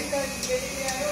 aproveitar aqui, ele é...